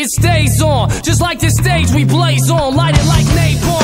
It stays on, just like this stage we blaze on, light it like napalm.